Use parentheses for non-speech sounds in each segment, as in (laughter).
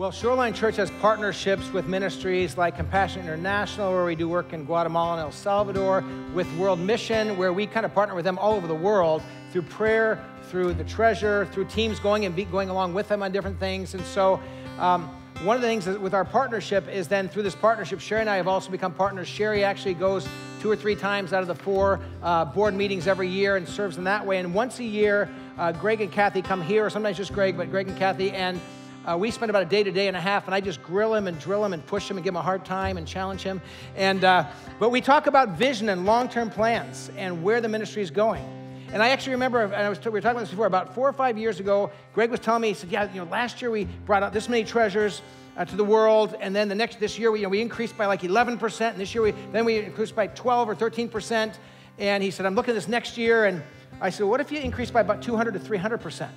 Well, Shoreline Church has partnerships with ministries like Compassion International, where we do work in Guatemala and El Salvador, with World Mission, where we kind of partner with them all over the world through prayer, through the treasure, through teams going and be, going along with them on different things. And so, um, one of the things with our partnership is then through this partnership, Sherry and I have also become partners. Sherry actually goes two or three times out of the four uh, board meetings every year and serves in that way. And once a year, uh, Greg and Kathy come here, or sometimes just Greg, but Greg and Kathy, and uh, we spend about a day to day and a half, and I just grill him and drill him and push him and give him a hard time and challenge him. And uh, but we talk about vision and long-term plans and where the ministry is going. And I actually remember, and I was, we were talking about this before, about four or five years ago, Greg was telling me, he said, yeah, you know, last year we brought out this many treasures uh, to the world, and then the next, this year, we, you know, we increased by like 11%, and this year, we, then we increased by 12 or 13%. And he said, I'm looking at this next year, and I said, what if you increase by about 200 to 300%?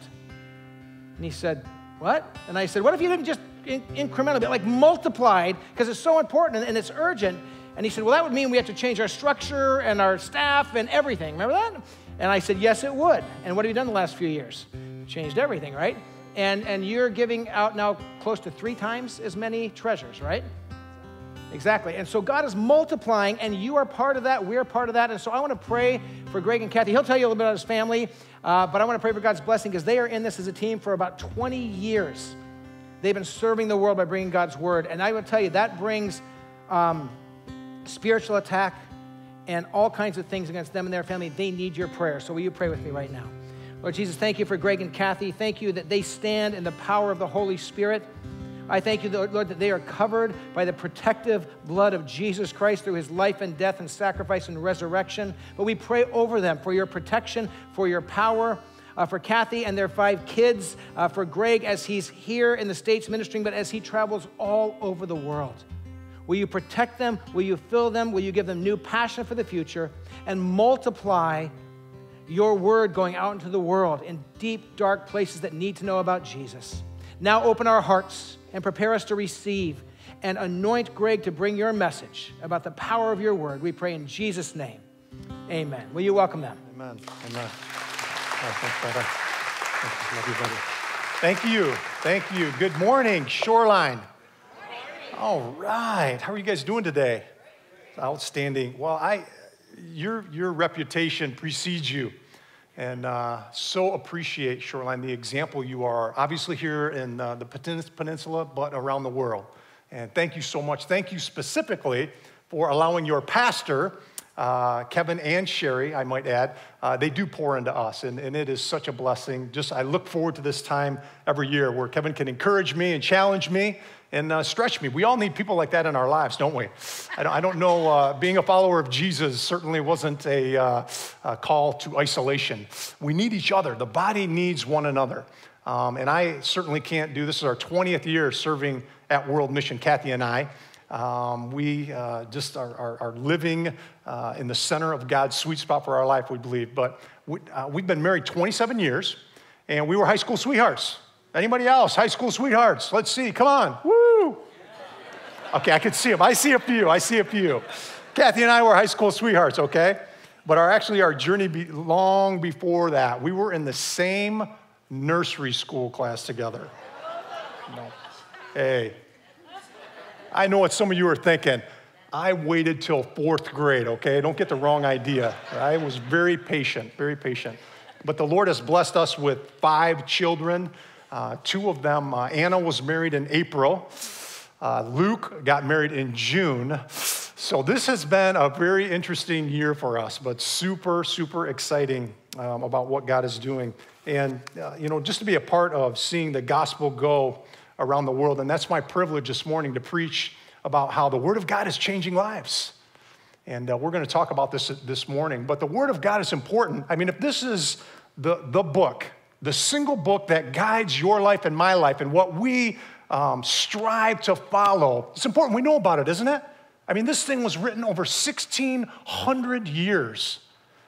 And he said, what? And I said, What if you didn't just in- incrementally, like multiplied, because it's so important and it's urgent? And he said, Well, that would mean we have to change our structure and our staff and everything. Remember that? And I said, Yes, it would. And what have you done the last few years? Changed everything, right? And, and you're giving out now close to three times as many treasures, right? Exactly. And so God is multiplying, and you are part of that. We're part of that. And so I want to pray for Greg and Kathy. He'll tell you a little bit about his family, uh, but I want to pray for God's blessing because they are in this as a team for about 20 years. They've been serving the world by bringing God's word. And I will tell you, that brings um, spiritual attack and all kinds of things against them and their family. They need your prayer. So will you pray with me right now? Lord Jesus, thank you for Greg and Kathy. Thank you that they stand in the power of the Holy Spirit. I thank you, Lord, that they are covered by the protective blood of Jesus Christ through his life and death and sacrifice and resurrection. But we pray over them for your protection, for your power. Uh, for Kathy and their five kids, uh, for Greg as he's here in the States ministering, but as he travels all over the world. Will you protect them? Will you fill them? Will you give them new passion for the future and multiply your word going out into the world in deep, dark places that need to know about Jesus? Now open our hearts and prepare us to receive and anoint Greg to bring your message about the power of your word. We pray in Jesus' name. Amen. Will you welcome them? Amen. Amen. Thanks, you. Thank you. Thank you. Good morning, Shoreline. All right. How are you guys doing today? Outstanding. Well, I, your, your reputation precedes you. And uh, so appreciate, Shoreline, the example you are, obviously here in uh, the peninsula, but around the world. And thank you so much. Thank you specifically for allowing your pastor, uh, Kevin and Sherry, I might add, uh, they do pour into us, and, and it is such a blessing. Just I look forward to this time every year where Kevin can encourage me and challenge me and uh, stretch me. We all need people like that in our lives, don't we? I don't, I don't know, uh, being a follower of Jesus certainly wasn't a, uh, a, call to isolation. We need each other, the body needs one another. Um, and I certainly can't do this. is our 20th year serving at World Mission, Kathy and I. Um, we uh, just are, are, are living uh, in the center of God's sweet spot for our life, we believe. But we, uh, we've been married 27 years, and we were high school sweethearts. Anybody else? High school sweethearts. Let's see. Come on. Woo! Okay, I can see them. I see a few. I see a few. Kathy and I were high school sweethearts, okay? But our, actually, our journey be, long before that, we were in the same nursery school class together. No. Hey, I know what some of you are thinking. I waited till fourth grade, okay? Don't get the wrong idea. I was very patient, very patient. But the Lord has blessed us with five children. Uh, two of them, uh, Anna was married in April. Uh, Luke got married in June. So this has been a very interesting year for us, but super, super exciting um, about what God is doing. And, uh, you know, just to be a part of seeing the gospel go around the world. And that's my privilege this morning to preach about how the Word of God is changing lives. And uh, we're going to talk about this this morning. But the Word of God is important. I mean, if this is the, the book the single book that guides your life and my life and what we um, strive to follow. It's important we know about it, isn't it? I mean, this thing was written over 1,600 years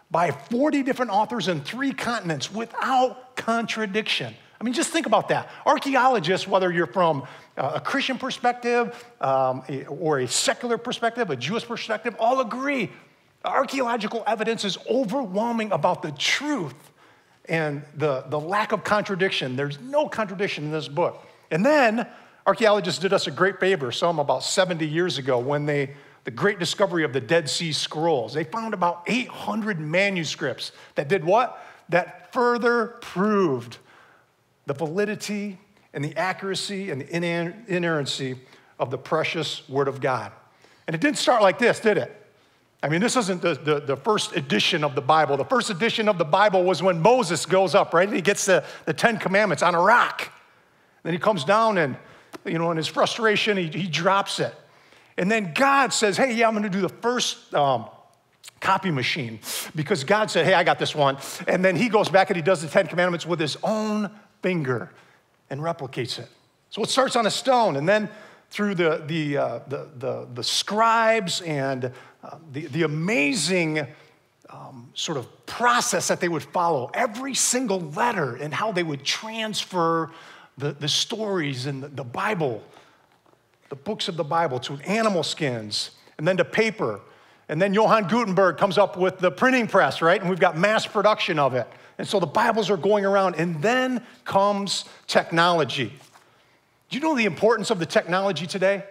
by 40 different authors in three continents without contradiction. I mean, just think about that. Archaeologists, whether you're from a Christian perspective um, or a secular perspective, a Jewish perspective, all agree archaeological evidence is overwhelming about the truth and the, the lack of contradiction. There's no contradiction in this book. And then Archaeologists did us a great favor, some about 70 years ago, when they, the great discovery of the Dead Sea Scrolls. They found about 800 manuscripts that did what? That further proved the validity and the accuracy and the inerrancy of the precious Word of God. And it didn't start like this, did it? I mean, this isn't the, the, the, first edition of the Bible. The first edition of the Bible was when Moses goes up, right? And he gets the, the Ten Commandments on a rock. Then he comes down and, you know, in his frustration, he, he drops it. And then God says, hey, yeah, I'm going to do the first um, copy machine because God said, hey, I got this one. And then he goes back and he does the Ten Commandments with his own finger and replicates it. So it starts on a stone, and then through the, the, uh, the, the, the, scribes and uh, the, the amazing um, sort of process that they would follow, every single letter and how they would transfer the, the stories in the, the Bible, the books of the Bible, to animal skins, and then to paper. And then Johann Gutenberg comes up with the printing press, right? And we've got mass production of it. And so the Bibles are going around, and then comes technology. Do you know the importance of the technology today?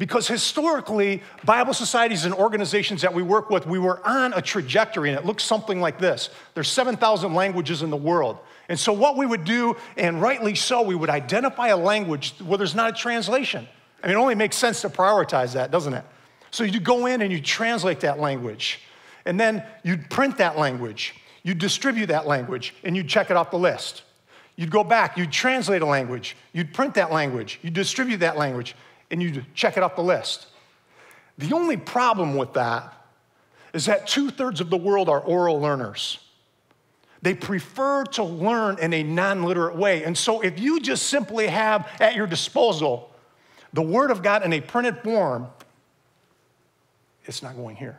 Because historically, Bible societies and organizations that we work with, we were on a trajectory, and it looks something like this. There's 7,000 languages in the world. And so, what we would do, and rightly so, we would identify a language where there's not a translation. I mean, it only makes sense to prioritize that, doesn't it? So, you go in and you translate that language, and then you'd print that language, you'd distribute that language, and you'd check it off the list. You'd go back, you'd translate a language, you'd print that language, you'd distribute that language, and you'd check it off the list. The only problem with that is that two thirds of the world are oral learners. They prefer to learn in a non literate way. And so, if you just simply have at your disposal the Word of God in a printed form, it's not going here.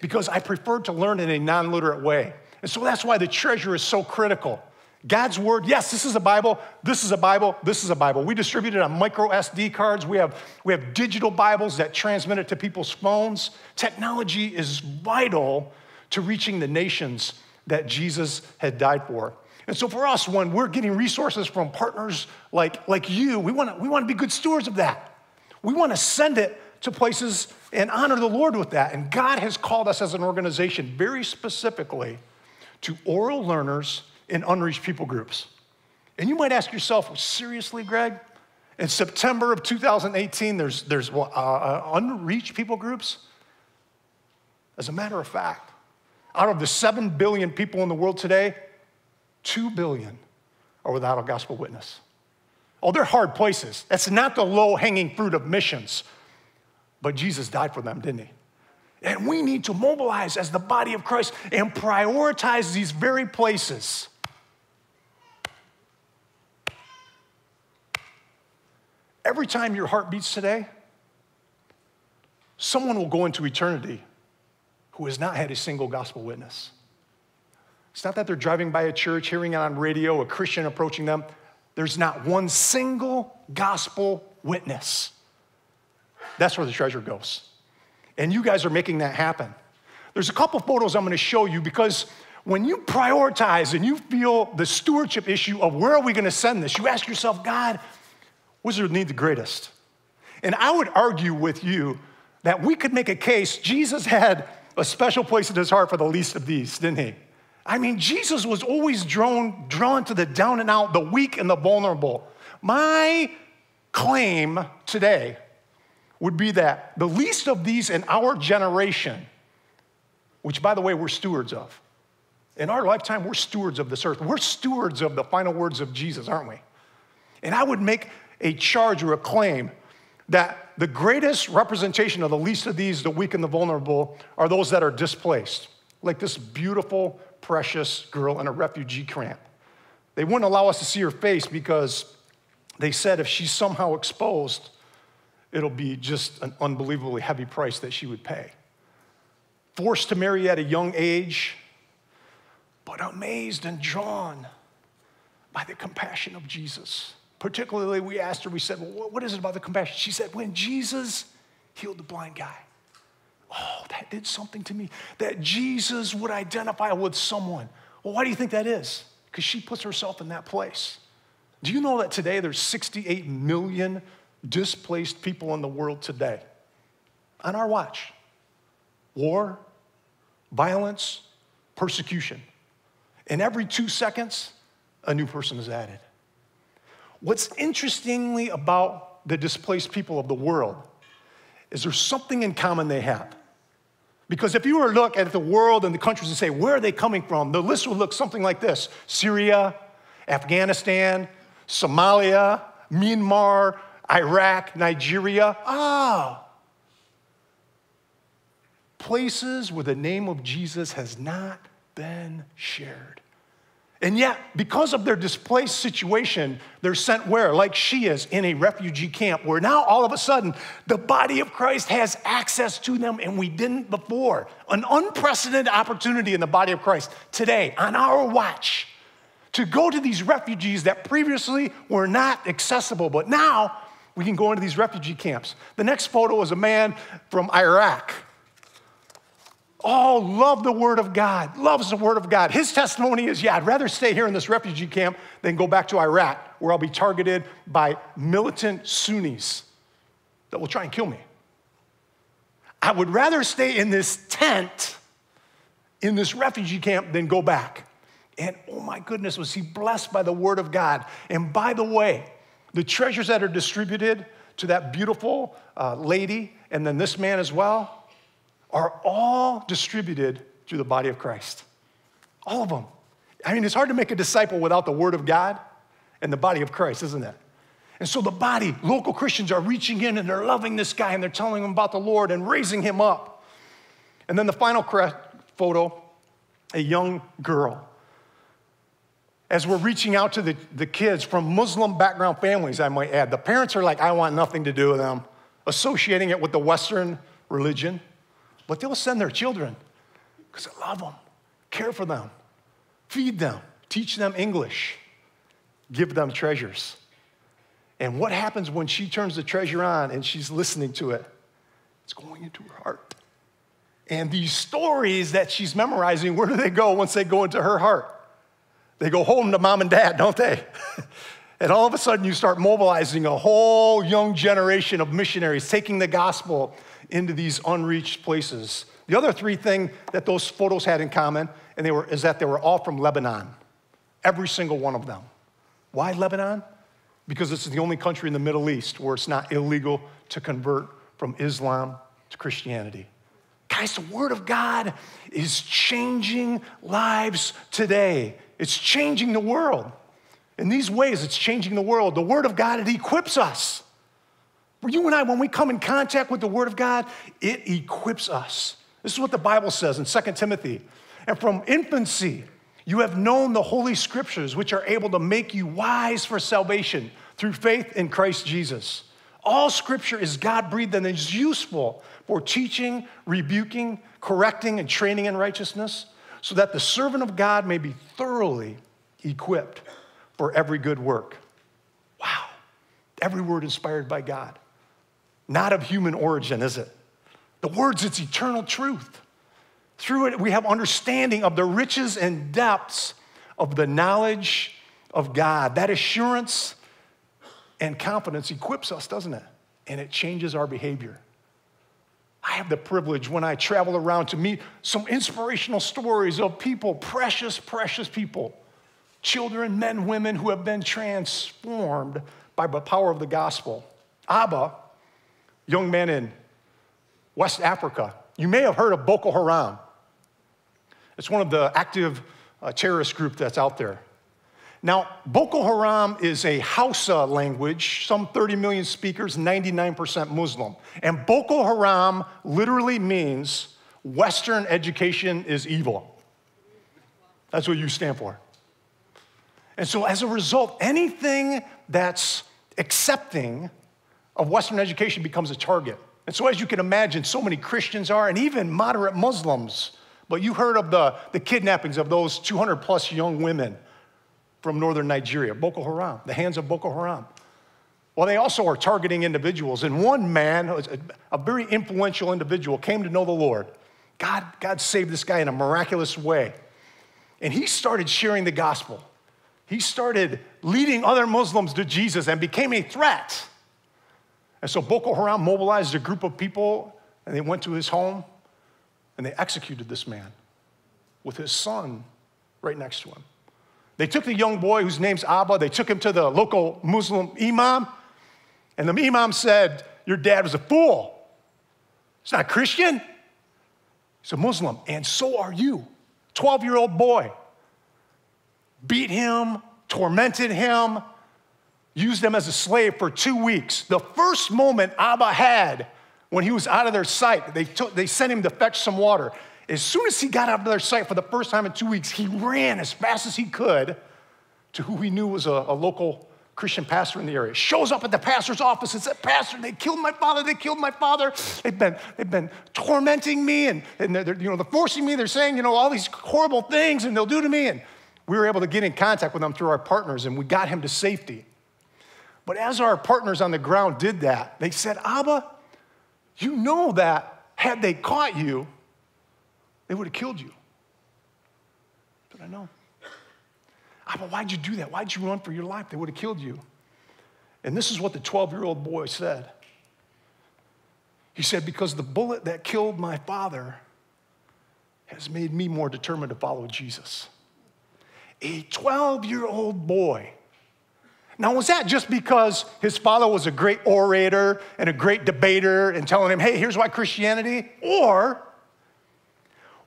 Because I prefer to learn in a non literate way. And so that's why the treasure is so critical. God's word, yes, this is a Bible, this is a Bible, this is a Bible. We distribute it on micro SD cards. We have, we have digital Bibles that transmit it to people's phones. Technology is vital to reaching the nations that Jesus had died for. And so for us, when we're getting resources from partners like, like you, we wanna, we wanna be good stewards of that. We wanna send it to places and honor the Lord with that. And God has called us as an organization very specifically to oral learners in unreached people groups. And you might ask yourself, seriously, Greg? In September of 2018, there's, there's uh, uh, unreached people groups? As a matter of fact, out of the 7 billion people in the world today, 2 billion are without a gospel witness. Oh, they're hard places. That's not the low hanging fruit of missions. But Jesus died for them, didn't he? And we need to mobilize as the body of Christ and prioritize these very places Every time your heart beats today, someone will go into eternity who has not had a single gospel witness. It's not that they're driving by a church, hearing it on radio, a Christian approaching them. There's not one single gospel witness. That's where the treasure goes. And you guys are making that happen. There's a couple photos I'm going to show you because when you prioritize and you feel the stewardship issue of where are we going to send this, you ask yourself, God, Wizard need the greatest. And I would argue with you that we could make a case Jesus had a special place in his heart for the least of these, didn't he? I mean, Jesus was always drawn, drawn to the down and out, the weak and the vulnerable. My claim today would be that the least of these in our generation, which by the way, we're stewards of, in our lifetime, we're stewards of this earth. We're stewards of the final words of Jesus, aren't we? And I would make a charge or a claim that the greatest representation of the least of these, the weak and the vulnerable, are those that are displaced, like this beautiful, precious girl in a refugee camp. They wouldn't allow us to see her face because they said if she's somehow exposed, it'll be just an unbelievably heavy price that she would pay. Forced to marry at a young age, but amazed and drawn by the compassion of Jesus. Particularly, we asked her, we said, Well, what is it about the compassion? She said, When Jesus healed the blind guy. Oh, that did something to me. That Jesus would identify with someone. Well, why do you think that is? Because she puts herself in that place. Do you know that today there's 68 million displaced people in the world today? On our watch. War, violence, persecution. And every two seconds, a new person is added. What's interestingly about the displaced people of the world is there's something in common they have. Because if you were to look at the world and the countries and say, where are they coming from? The list would look something like this Syria, Afghanistan, Somalia, Myanmar, Iraq, Nigeria. Ah, places where the name of Jesus has not been shared. And yet, because of their displaced situation, they're sent where? Like she is, in a refugee camp, where now all of a sudden the body of Christ has access to them and we didn't before. An unprecedented opportunity in the body of Christ today, on our watch, to go to these refugees that previously were not accessible, but now we can go into these refugee camps. The next photo is a man from Iraq all love the Word of God, loves the Word of God. His testimony is, yeah, I'd rather stay here in this refugee camp than go back to Iraq, where I'll be targeted by militant Sunnis that will try and kill me. I would rather stay in this tent in this refugee camp than go back. And oh my goodness, was he blessed by the Word of God. And by the way, the treasures that are distributed to that beautiful uh, lady and then this man as well are all distributed through the body of Christ. All of them. I mean, it's hard to make a disciple without the Word of God and the body of Christ, isn't it? And so the body, local Christians are reaching in and they're loving this guy and they're telling him about the Lord and raising him up. And then the final photo, a young girl. As we're reaching out to the, the kids from Muslim background families, I might add, the parents are like, I want nothing to do with them, associating it with the Western religion. But they'll send their children because they love them, care for them, feed them, teach them English, give them treasures. And what happens when she turns the treasure on and she's listening to it? It's going into her heart. And these stories that she's memorizing, where do they go once they go into her heart? They go home to mom and dad, don't they? (laughs) and all of a sudden, you start mobilizing a whole young generation of missionaries, taking the gospel into these unreached places. The other three thing that those photos had in common and they were, is that they were all from Lebanon, every single one of them. Why Lebanon? Because it's the only country in the Middle East where it's not illegal to convert from Islam to Christianity. Guys, the Word of God is changing lives today. It's changing the world. In these ways, it's changing the world. The Word of God, it equips us. You and I, when we come in contact with the Word of God, it equips us. This is what the Bible says in 2 Timothy. And from infancy, you have known the Holy Scriptures, which are able to make you wise for salvation through faith in Christ Jesus. All Scripture is God breathed and is useful for teaching, rebuking, correcting, and training in righteousness, so that the servant of God may be thoroughly equipped for every good work. Wow. Every word inspired by God not of human origin, is it? The words, it's eternal truth. Through it, we have understanding of the riches and depths of the knowledge of God. That assurance and confidence equips us, doesn't it? And it changes our behavior. I have the privilege when I travel around to meet some inspirational stories of people, precious, precious people, children, men, women who have been transformed by the power of the gospel. Abba young men in West Africa. You may have heard of Boko Haram. It's one of the active uh, terrorist group that's out there. Now, Boko Haram is a Hausa language, some 30 million speakers, 99% Muslim. And Boko Haram literally means Western education is evil. That's what you stand for. And so, as a result, anything that's accepting of Western education becomes a target. And so, as you can imagine, so many Christians are, and even moderate Muslims. But you heard of the, the kidnappings of those 200 plus young women from northern Nigeria, Boko Haram, the hands of Boko Haram. Well, they also are targeting individuals. And one man, a, very influential individual, came to know the Lord. God, God saved this guy in a miraculous way. And he started sharing the gospel. He started leading other Muslims to Jesus and became a threat. And so Boko Haram mobilized a group of people and they went to his home and they executed this man with his son right next to him. They took the young boy whose name's Abba, they took him to the local Muslim imam, and the imam said, Your dad was a fool. He's not Christian, he's a Muslim, and so are you. 12 year old boy. Beat him, tormented him, used them as a slave for two weeks. The first moment Abba had when he was out of their sight, they, took, they sent him to fetch some water. As soon as he got out of their sight for the first time in two weeks, he ran as fast as he could to who he knew was a, a local Christian pastor in the area. Shows up at the pastor's office and said, Pastor, they killed my father, they killed my father. They've been, they've been tormenting me and, and they're, you know, they're forcing me. They're saying, you know, all these horrible things and they'll do to me. And we were able to get in contact with them through our partners and we got him to safety. But as our partners on the ground did that, they said, Abba, you know that had they caught you, they would have killed you. But I know. Abba, why'd you do that? Why'd you run for your life? They would have killed you. And this is what the 12 year old boy said. He said, Because the bullet that killed my father has made me more determined to follow Jesus. A 12 year old boy. Now, was that just because his father was a great orator and a great debater and telling him, hey, here's why Christianity? Or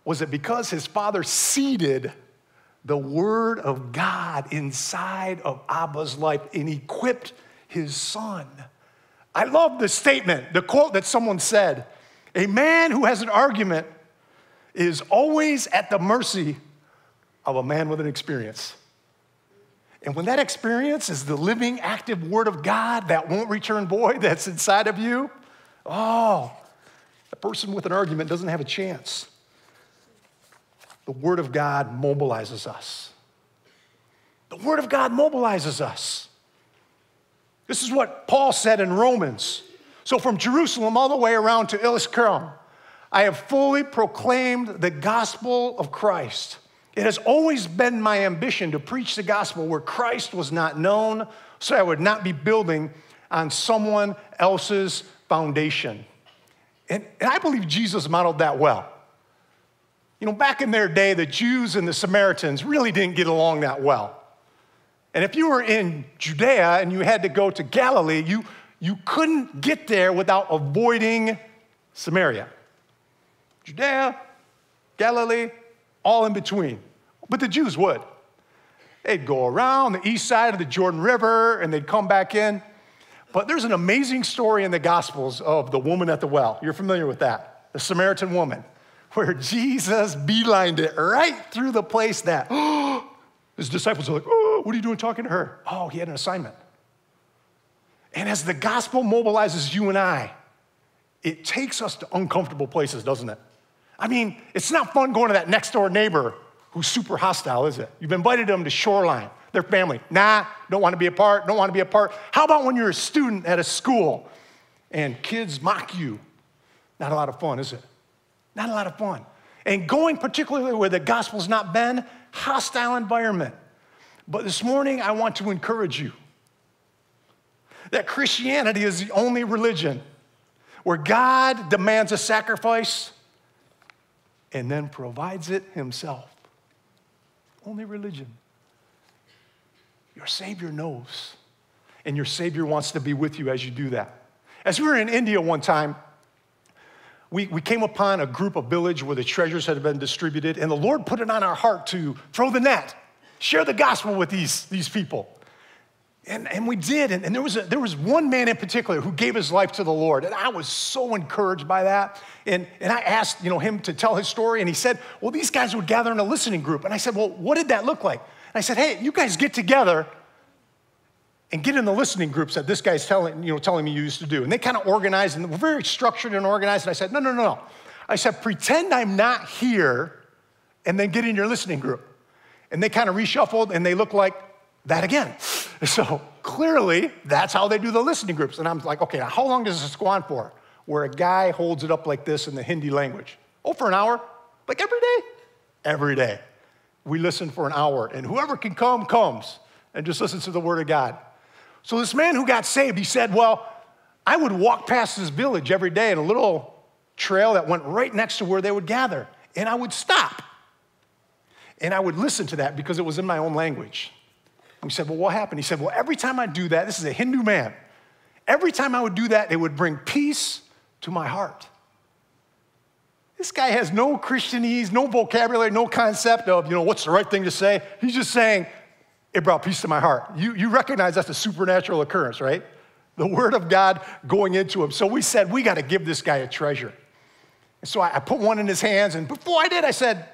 was it because his father seeded the word of God inside of Abba's life and equipped his son. I love the statement, the quote that someone said A man who has an argument is always at the mercy of a man with an experience. And when that experience is the living, active word of God that won't return void (laughs) that's inside of you, oh, the person with an argument doesn't have a chance. The Word of God mobilizes us. The Word of God mobilizes us. This is what Paul said in Romans. So, from Jerusalem all the way around to Illyricum, I have fully proclaimed the gospel of Christ. It has always been my ambition to preach the gospel where Christ was not known, so I would not be building on someone else's foundation. And, and I believe Jesus modeled that well. You know, back in their day, the Jews and the Samaritans really didn't get along that well. And if you were in Judea and you had to go to Galilee, you, you couldn't get there without avoiding Samaria. Judea, Galilee, all in between. But the Jews would. They'd go around the east side of the Jordan River and they'd come back in. But there's an amazing story in the Gospels of the woman at the well. You're familiar with that, the Samaritan woman where Jesus beelined it right through the place that (gasps) his disciples are like, oh, what are you doing talking to her? Oh, he had an assignment. And as the gospel mobilizes you and I, it takes us to uncomfortable places, doesn't it? I mean, it's not fun going to that next door neighbor who's super hostile, is it? You've invited them to Shoreline, their family. Nah, don't want to be a part, don't want to be a part. How about when you're a student at a school and kids mock you? Not a lot of fun, is it? Not a lot of fun. And going particularly where the gospel's not been, hostile environment. But this morning, I want to encourage you that Christianity is the only religion where God demands a sacrifice and then provides it himself. Only religion. Your Savior knows, and your Savior wants to be with you as you do that. As we were in India one time, we, we came upon a group of village where the treasures had been distributed, and the Lord put it on our heart to throw the net, share the gospel with these, these people. And, and we did, and, and there, was a, there was one man in particular who gave his life to the Lord, and I was so encouraged by that. And, and I asked you know, him to tell his story, and he said, Well, these guys would gather in a listening group. And I said, Well, what did that look like? And I said, Hey, you guys get together and get in the listening groups that this guy's telling, you know, telling me you used to do. And they kind of organized and were very structured and organized. And I said, no, no, no, no. I said, pretend I'm not here and then get in your listening group. And they kind of reshuffled and they look like that again. (laughs) So clearly, that's how they do the listening groups. And I'm like, okay, now how long does this go on for? Where a guy holds it up like this in the Hindi language. Oh, for an hour? Like every day? Every day. We listen for an hour, and whoever can come, comes. and just listens to the word of God. So this man who got saved, he said, Well, I would walk past this village every day in a little trail that went right next to where they would gather, and I would stop. And I would listen to that because it was in my own language. We said, Well, what happened? He said, Well, every time I do that, this is a Hindu man, every time I would do that, it would bring peace to my heart. This guy has no Christianese, no vocabulary, no concept of, you know, what's the right thing to say. He's just saying, it brought peace to my heart. You, you recognize that's a supernatural occurrence, right? The word of God going into him. So we said, we got to give this guy a treasure. And so I, I put one in his hands, and before I did, I said,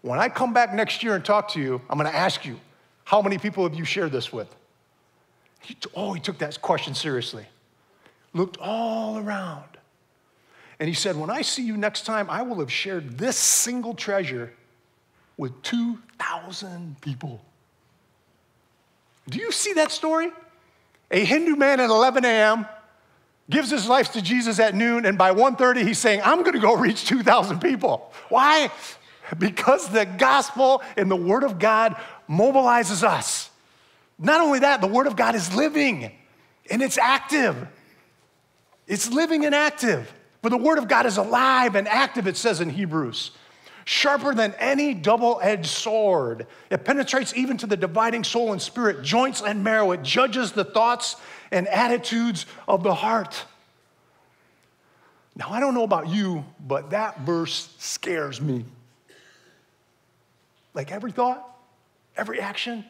when I come back next year and talk to you, I'm going to ask you, how many people have you shared this with? He, oh, he took that question seriously. Looked all around. And he said, When I see you next time, I will have shared this single treasure with 2,000 people. Do you see that story? A Hindu man at 11 a.m. gives his life to Jesus at noon, and by 1:30 he's saying, "I'm going to go reach 2,000 people." Why? Because the gospel and the word of God mobilizes us. Not only that, the word of God is living and it's active. It's living and active. For the word of God is alive and active, it says in Hebrews sharper than any double edged sword. It penetrates even to the dividing soul and spirit, joints and marrow. It judges the thoughts and attitudes of the heart. Now, I don't know about you, but that verse scares me. Like every thought, every action,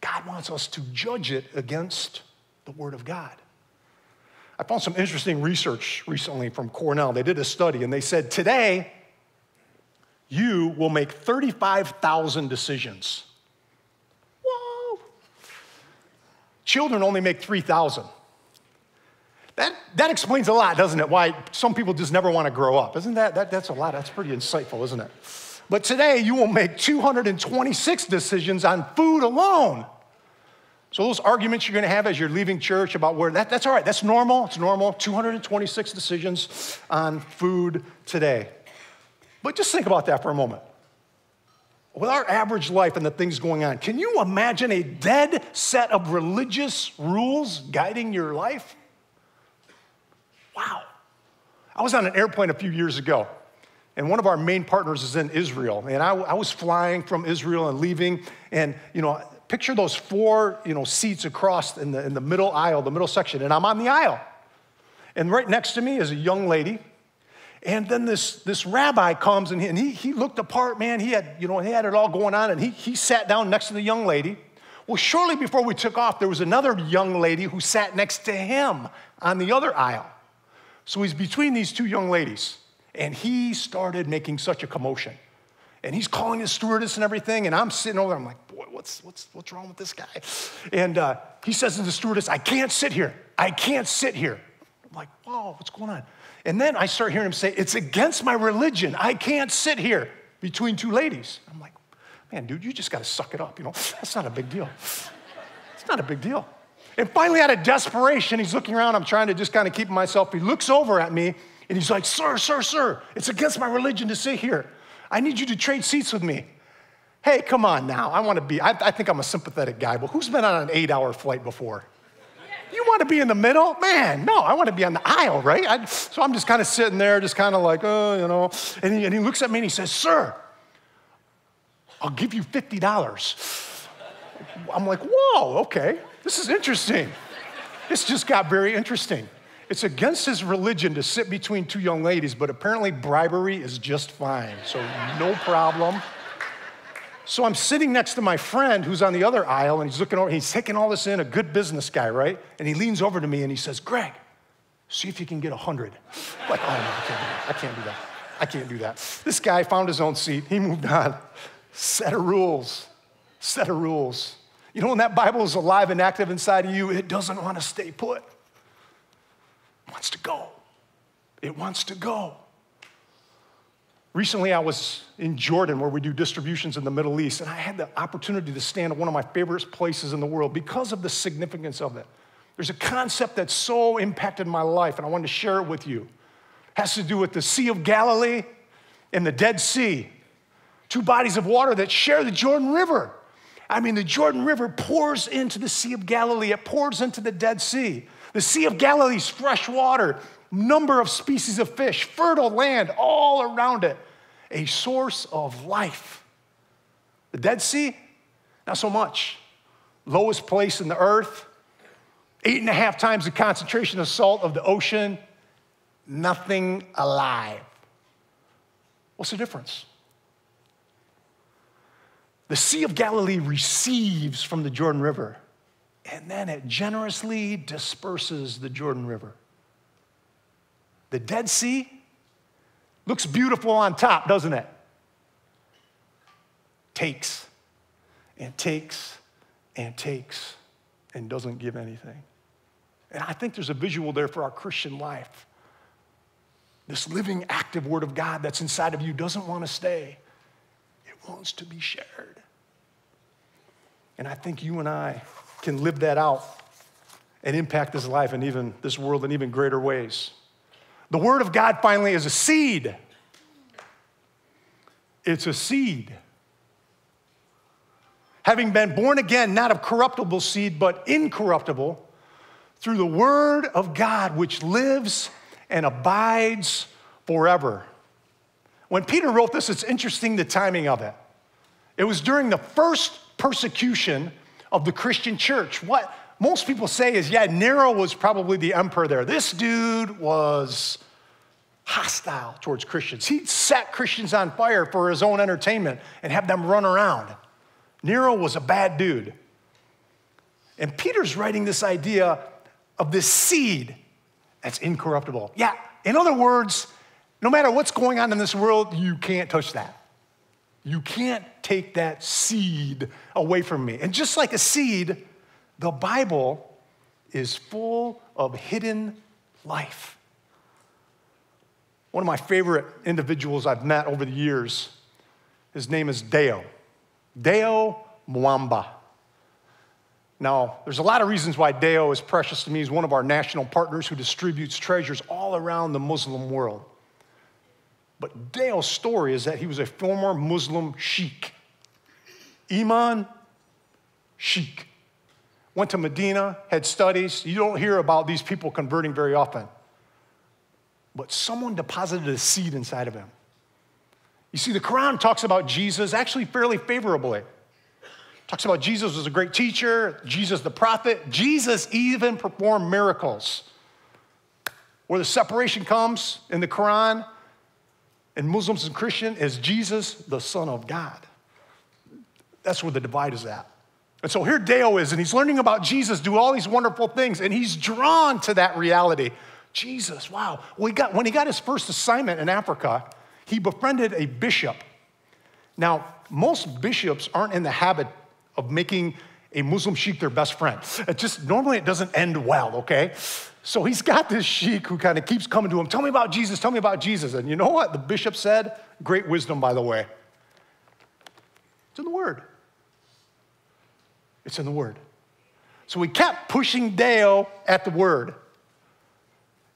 God wants us to judge it against the Word of God. I found some interesting research recently from Cornell. They did a study and they said today, you will make 35,000 decisions. Whoa. Children only make 3,000. That, that explains a lot, doesn't it? Why some people just never want to grow up. Isn't that, that that's a lot? That's pretty insightful, isn't it? But today you will make 226 decisions on food alone. So those arguments you're going to have as you're leaving church about where that, that's all right. That's normal. It's normal. 226 decisions on food today. But just think about that for a moment. With our average life and the things going on, can you imagine a dead set of religious rules guiding your life? Wow. I was on an airplane a few years ago, and one of our main partners is in Israel. And I, I was flying from Israel and leaving, and you know, picture those four you know, seats across in the, in the middle aisle, the middle section, and I'm on the aisle. And right next to me is a young lady and then this, this rabbi comes and, he, and he, he looked apart, man. He had, you know, he had it all going on, and he, he sat down next to the young lady. Well, shortly before we took off, there was another young lady who sat next to him on the other aisle. So he's between these two young ladies, and he started making such a commotion. And he's calling his stewardess and everything, and I'm sitting over there. I'm like, boy, what's, what's, what's wrong with this guy? And uh, he says to the stewardess, I can't sit here. I can't sit here. I'm like, whoa, what's going on? And then I start hearing him say, It's against my religion. I can't sit here between two ladies. I'm like, Man, dude, you just got to suck it up. You know, that's not a big deal. It's not a big deal. And finally, out of desperation, he's looking around. I'm trying to just kind of keep myself. He looks over at me and he's like, Sir, sir, sir, it's against my religion to sit here. I need you to trade seats with me. Hey, come on now. I want to be, I, I think I'm a sympathetic guy, but who's been on an eight hour flight before? You want to be in the middle? Man, no, I want to be on the aisle, right? I, so I'm just kind of sitting there, just kind of like, oh, you know. And he, and he looks at me and he says, Sir, I'll give you $50. I'm like, whoa, okay, this is interesting. This just got very interesting. It's against his religion to sit between two young ladies, but apparently bribery is just fine. So no problem. So I'm sitting next to my friend who's on the other aisle and he's looking over, he's taking all this in, a good business guy, right? And he leans over to me and he says, Greg, see if you can get a 100. Like, oh no, I can't do that. I can't do that. I can't do that. This guy found his own seat. He moved on. Set of rules. Set of rules. You know, when that Bible is alive and active inside of you, it doesn't want to stay put. Wants to go. It wants to go. Recently, I was in Jordan where we do distributions in the Middle East, and I had the opportunity to stand at one of my favorite places in the world because of the significance of it. There's a concept that so impacted my life, and I wanted to share it with you. It has to do with the Sea of Galilee and the Dead Sea, two bodies of water that share the Jordan River. I mean, the Jordan River pours into the Sea of Galilee, it pours into the Dead Sea. The Sea of Galilee's fresh water, number of species of fish, fertile land all around it, a source of life. The Dead Sea, not so much. Lowest place in the earth, eight and a half times the concentration of salt of the ocean, nothing alive. What's the difference? The Sea of Galilee receives from the Jordan River, and then it generously disperses the Jordan River. The Dead Sea looks beautiful on top, doesn't it? Takes and takes and takes and doesn't give anything. And I think there's a visual there for our Christian life. This living, active Word of God that's inside of you doesn't want to stay, it wants to be shared. And I think you and I can live that out and impact this life and even this world in even greater ways. The Word of God finally is a seed. It's a seed. Having been born again, not of corruptible seed, but incorruptible, through the Word of God, which lives and abides forever. When Peter wrote this, it's interesting the timing of it. It was during the first persecution of the Christian church. What most people say is, yeah, Nero was probably the emperor there. This dude was hostile towards Christians. He'd set Christians on fire for his own entertainment and have them run around. Nero was a bad dude. And Peter's writing this idea of this seed that's incorruptible. Yeah, in other words, no matter what's going on in this world, you can't touch that. You can't take that seed away from me. And just like a seed, the Bible is full of hidden life. One of my favorite individuals I've met over the years, his name is Deo. Deo Mwamba. Now, there's a lot of reasons why Deo is precious to me. He's one of our national partners who distributes treasures all around the Muslim world. But Deo's story is that he was a former Muslim sheikh. Imam, sheikh. Went to Medina, had studies. You don't hear about these people converting very often. But someone deposited a seed inside of him. You see, the Quran talks about Jesus actually fairly favorably. Talks about Jesus was a great teacher, Jesus the prophet. Jesus even performed miracles. Where the separation comes in the Quran, and Muslims and Christian is Jesus, the Son of God. That's where the divide is at. And so here Deo is, and he's learning about Jesus, do all these wonderful things, and he's drawn to that reality. Jesus, wow. Well, he got, when he got his first assignment in Africa, he befriended a bishop. Now, most bishops aren't in the habit of making a Muslim sheikh their best friend. It just normally it doesn't end well, okay? So he's got this sheik who kind of keeps coming to him, tell me about Jesus, tell me about Jesus. And you know what the bishop said? Great wisdom, by the way. It's in the Word. It's in the Word. So we kept pushing Deo at the Word.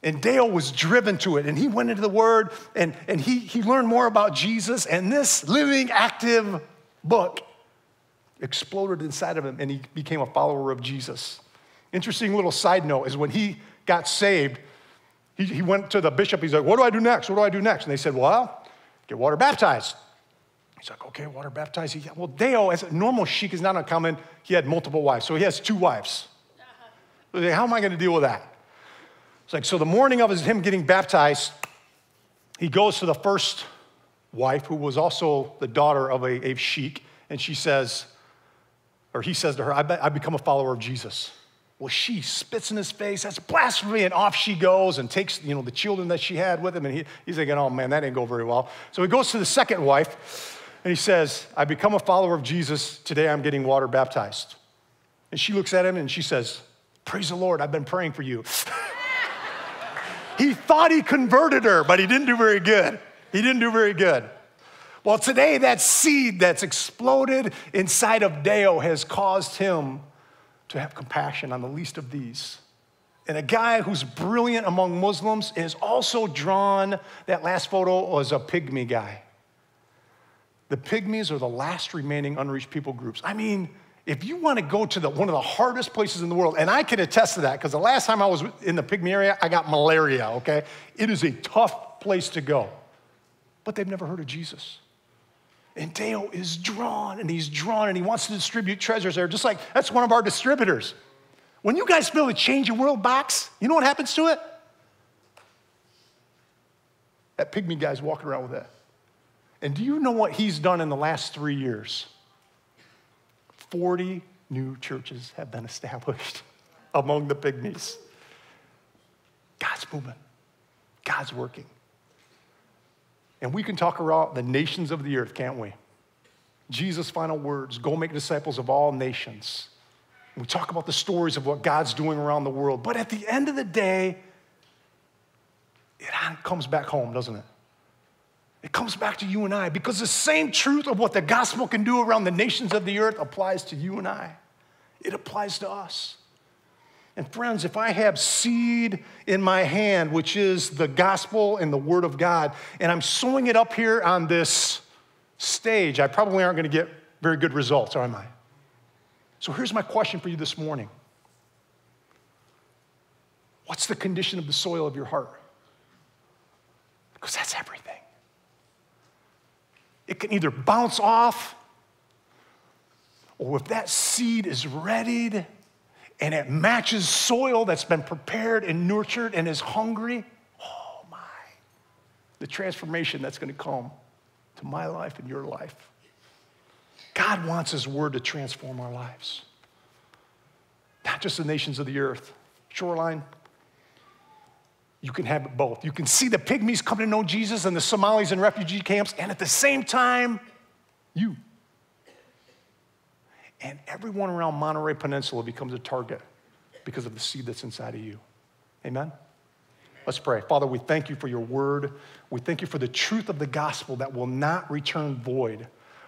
And Deo was driven to it, and he went into the Word and, and he, he learned more about Jesus. And this living, active book exploded inside of him, and he became a follower of Jesus. Interesting little side note is when he got saved, he, he went to the bishop. He's like, What do I do next? What do I do next? And they said, Well, get water baptized. He's like, Okay, water baptized. He, well, Deo, as a normal sheik, is not uncommon. He had multiple wives, so he has two wives. Uh-huh. How am I going to deal with that? It's like, so the morning of his, him getting baptized, he goes to the first wife, who was also the daughter of a, a sheik, and she says, or he says to her, I, bet I become a follower of Jesus. Well, she spits in his face. That's blasphemy. And off she goes and takes, you know, the children that she had with him. And he, he's thinking, oh man, that didn't go very well. So he goes to the second wife and he says, I become a follower of Jesus. Today I'm getting water baptized. And she looks at him and she says, Praise the Lord, I've been praying for you. (laughs) he thought he converted her, but he didn't do very good. He didn't do very good. Well, today, that seed that's exploded inside of Deo has caused him to have compassion on the least of these. And a guy who's brilliant among Muslims is also drawn, that last photo was a pygmy guy. The pygmies are the last remaining unreached people groups. I mean, if you want to go to the, one of the hardest places in the world, and I can attest to that because the last time I was in the pygmy area, I got malaria, okay? It is a tough place to go. But they've never heard of Jesus. And Dale is drawn, and he's drawn, and he wants to distribute treasures there, just like that's one of our distributors. When you guys build a Change Your World box, you know what happens to it? That pygmy guy's walking around with that. And do you know what he's done in the last three years? 40 new churches have been established (laughs) among the pygmies. God's moving, God's working. And we can talk about the nations of the earth, can't we? Jesus' final words go make disciples of all nations. We talk about the stories of what God's doing around the world. But at the end of the day, it comes back home, doesn't it? It comes back to you and I because the same truth of what the gospel can do around the nations of the earth applies to you and I. It applies to us. And friends, if I have seed in my hand, which is the gospel and the word of God, and I'm sowing it up here on this stage, I probably aren't going to get very good results, am I? So here's my question for you this morning What's the condition of the soil of your heart? Because that's everything. It can either bounce off, or if that seed is readied and it matches soil that's been prepared and nurtured and is hungry, oh my, the transformation that's going to come to my life and your life. God wants His word to transform our lives, not just the nations of the earth. Shoreline, you can have it both. You can see the pygmies coming to know Jesus and the Somalis in refugee camps, and at the same time, you. And everyone around Monterey Peninsula becomes a target because of the seed that's inside of you. Amen? Let's pray. Father, we thank you for your word. We thank you for the truth of the gospel that will not return void.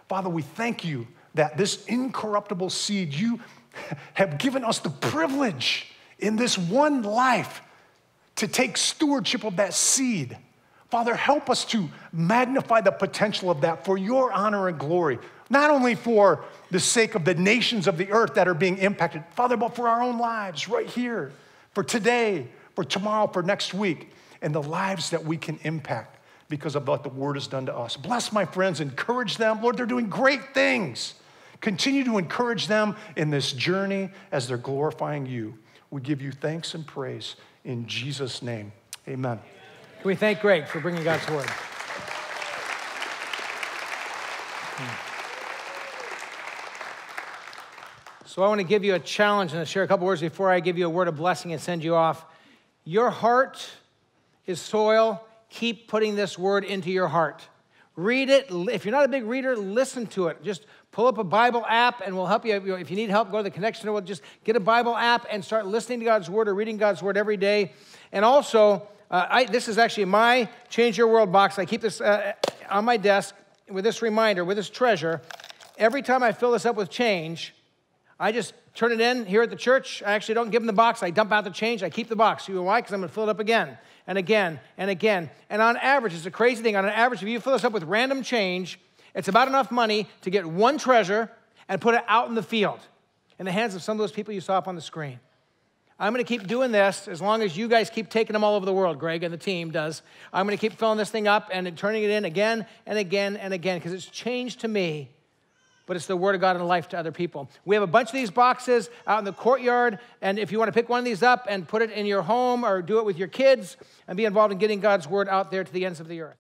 Father, we thank you that this incorruptible seed, you (laughs) have given us the privilege in this one life to take stewardship of that seed. Father, help us to magnify the potential of that for your honor and glory, not only for the sake of the nations of the earth that are being impacted, Father, but for our own lives right here, for today, for tomorrow, for next week, and the lives that we can impact because of what the word has done to us. Bless my friends, encourage them. Lord, they're doing great things. Continue to encourage them in this journey as they're glorifying you. We give you thanks and praise in Jesus' name. Amen. Can we thank Greg for bringing God's word? Hmm. So I want to give you a challenge and share a couple words before I give you a word of blessing and send you off. Your heart is soil. Keep putting this word into your heart. Read it. If you're not a big reader, listen to it. Just pull up a Bible app and we'll help you. If you need help, go to the connection. We'll just get a Bible app and start listening to God's word or reading God's word every day. And also, uh, I, this is actually my Change Your World box. I keep this uh, on my desk with this reminder, with this treasure. Every time I fill this up with change, I just turn it in here at the church. I actually don't give them the box. I dump out the change. I keep the box. You know why? Because I'm going to fill it up again and again and again. And on average, it's a crazy thing. On an average, if you fill this up with random change, it's about enough money to get one treasure and put it out in the field in the hands of some of those people you saw up on the screen. I'm going to keep doing this as long as you guys keep taking them all over the world, Greg and the team does. I'm going to keep filling this thing up and turning it in again and again and again because it's changed to me but it's the Word of God in life to other people. We have a bunch of these boxes out in the courtyard, and if you want to pick one of these up and put it in your home or do it with your kids and be involved in getting God's Word out there to the ends of the earth.